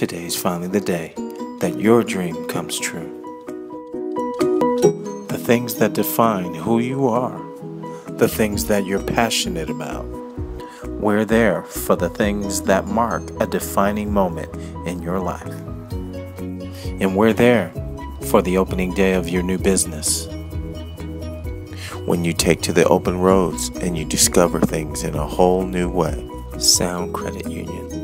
Today is finally the day that your dream comes true. The things that define who you are, the things that you're passionate about. We're there for the things that mark a defining moment in your life. And we're there for the opening day of your new business. When you take to the open roads and you discover things in a whole new way. Sound Credit Union